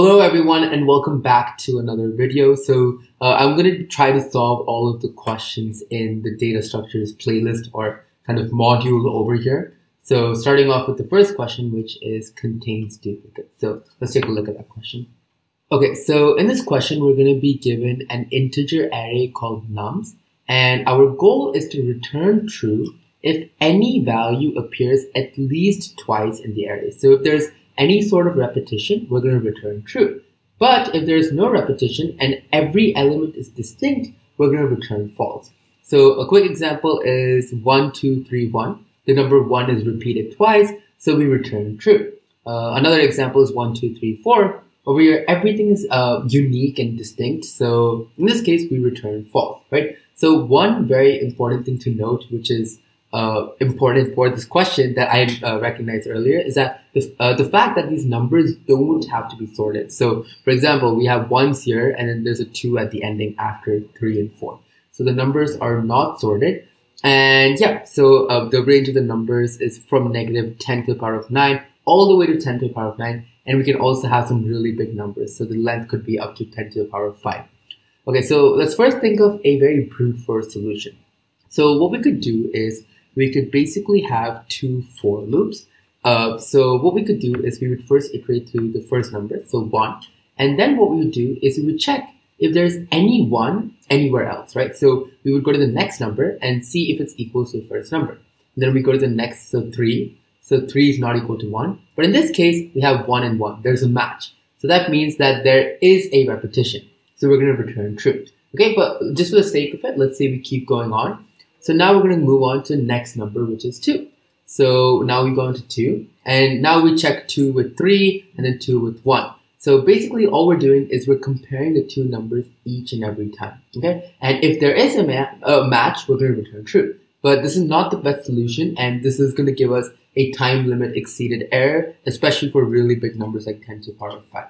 Hello everyone and welcome back to another video. So uh, I'm going to try to solve all of the questions in the data structures playlist or kind of module over here. So starting off with the first question, which is contains duplicate. So let's take a look at that question. Okay, so in this question, we're going to be given an integer array called nums and our goal is to return true if any value appears at least twice in the array. So if there's any sort of repetition, we're going to return true. But if there's no repetition and every element is distinct, we're going to return false. So a quick example is 1, 2, 3, 1. The number 1 is repeated twice, so we return true. Uh, another example is 1, 2, 3, 4. Over here, everything is uh, unique and distinct. So in this case, we return false, right? So one very important thing to note, which is uh, important for this question that I uh, recognized earlier is that the, uh, the fact that these numbers don't have to be sorted. So, for example, we have ones here and then there's a two at the ending after three and four. So the numbers are not sorted. And yeah, so uh, the range of the numbers is from negative 10 to the power of 9 all the way to 10 to the power of 9. And we can also have some really big numbers. So the length could be up to 10 to the power of 5. Okay, so let's first think of a very brute force solution. So what we could do is we could basically have two for loops. Uh, so what we could do is we would first iterate to the first number, so one, and then what we would do is we would check if there's any one anywhere else, right? So we would go to the next number and see if it's equal to the first number. Then we go to the next, so three. So three is not equal to one. But in this case, we have one and one. There's a match. So that means that there is a repetition. So we're going to return true. Okay, but just for the sake of it, let's say we keep going on. So now we're going to move on to next number, which is 2. So now we go into 2, and now we check 2 with 3, and then 2 with 1. So basically all we're doing is we're comparing the two numbers each and every time, okay? And if there is a, ma a match, we're going to return true. But this is not the best solution, and this is going to give us a time limit exceeded error, especially for really big numbers like 10 to the power of 5.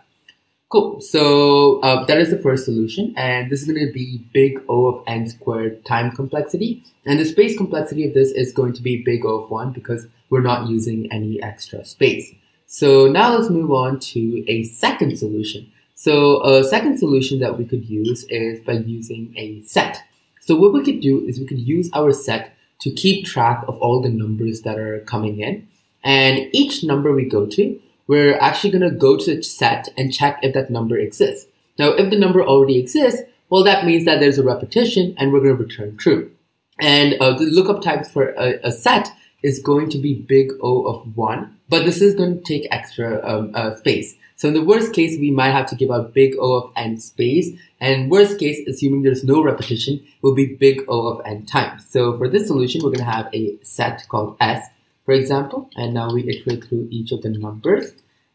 Cool. So uh, that is the first solution, and this is going to be big O of n squared time complexity, and the space complexity of this is going to be big O of 1 because we're not using any extra space. So now let's move on to a second solution. So a second solution that we could use is by using a set. So what we could do is we could use our set to keep track of all the numbers that are coming in, and each number we go to, we're actually going to go to the set and check if that number exists. Now, if the number already exists, well, that means that there's a repetition and we're going to return true. And uh, the lookup type for a, a, set is going to be big O of 1, but this is going to take extra um, uh, space. So in the worst case, we might have to give out big O of n space, and worst case, assuming there's no repetition, will be big O of n times. So for this solution, we're going to have a set called S, for example, and now we iterate through each of the numbers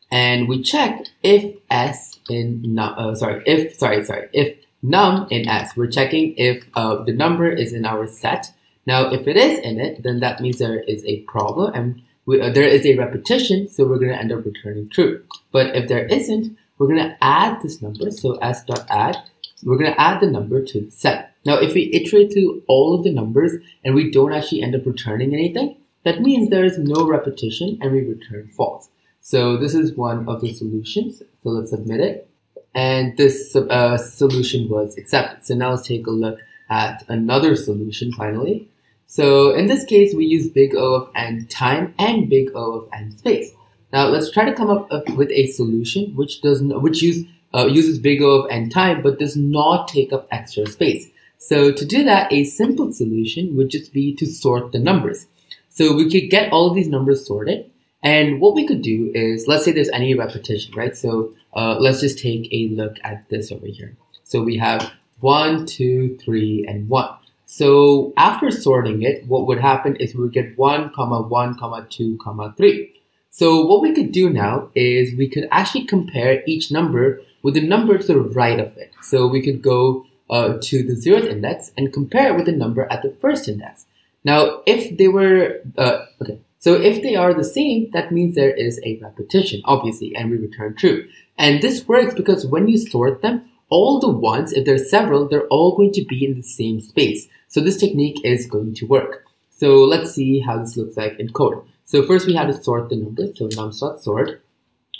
and we check if s in num, uh, sorry, if, sorry, sorry, if num in s, we're checking if uh, the number is in our set. Now, if it is in it, then that means there is a problem and we, uh, there is a repetition, so we're going to end up returning true. But if there isn't, we're going to add this number, so s dot add, we're going to add the number to the set. Now, if we iterate through all of the numbers and we don't actually end up returning anything, that means there is no repetition and we return false. So this is one of the solutions. So let's submit it. And this uh, solution was accepted. So now let's take a look at another solution finally. So in this case, we use big O of n time and big O of n space. Now let's try to come up with a solution which does not, which use, uh, uses big O of n time but does not take up extra space. So to do that, a simple solution would just be to sort the numbers. So we could get all of these numbers sorted. And what we could do is, let's say there's any repetition, right? So uh, let's just take a look at this over here. So we have one, two, three, and one. So after sorting it, what would happen is we would get one, comma, one, comma, two, comma, three. So what we could do now is we could actually compare each number with the number to the right of it. So we could go uh, to the zeroth index and compare it with the number at the first index. Now, if they were, uh, okay, so if they are the same, that means there is a repetition, obviously, and we return true. And this works because when you sort them, all the ones, if there's several, they're all going to be in the same space. So this technique is going to work. So let's see how this looks like in code. So first we have to sort the numbers. So nums.sort.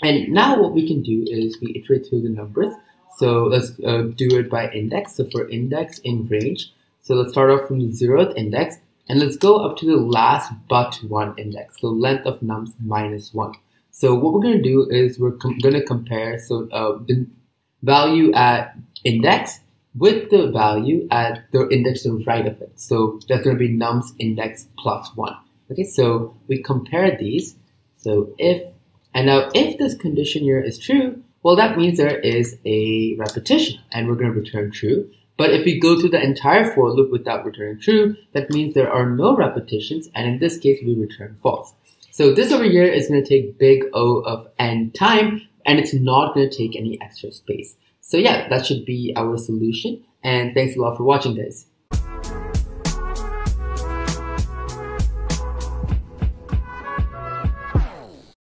And now what we can do is we iterate through the numbers. So let's uh, do it by index. So for index in range, so let's start off from the zeroth index and let's go up to the last but one index. So length of nums minus one. So what we're going to do is we're going to compare so uh, the value at index with the value at the index to the right of it. So that's going to be nums index plus one. Okay, so we compare these. So if, and now if this condition here is true, well, that means there is a repetition and we're going to return true. But if we go through the entire for loop without returning true, that means there are no repetitions. And in this case, we return false. So this over here is going to take big O of n time, and it's not going to take any extra space. So yeah, that should be our solution. And thanks a lot for watching guys.